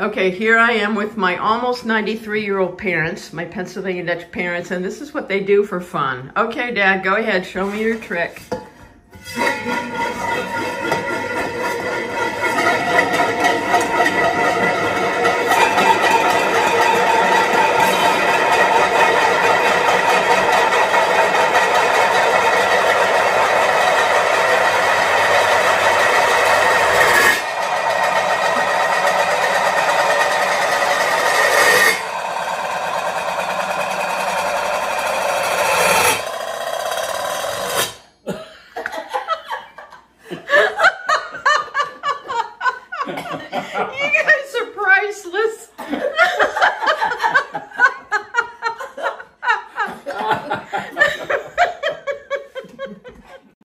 Okay, here I am with my almost 93-year-old parents, my Pennsylvania Dutch parents, and this is what they do for fun. Okay, Dad, go ahead, show me your trick. you guys are priceless.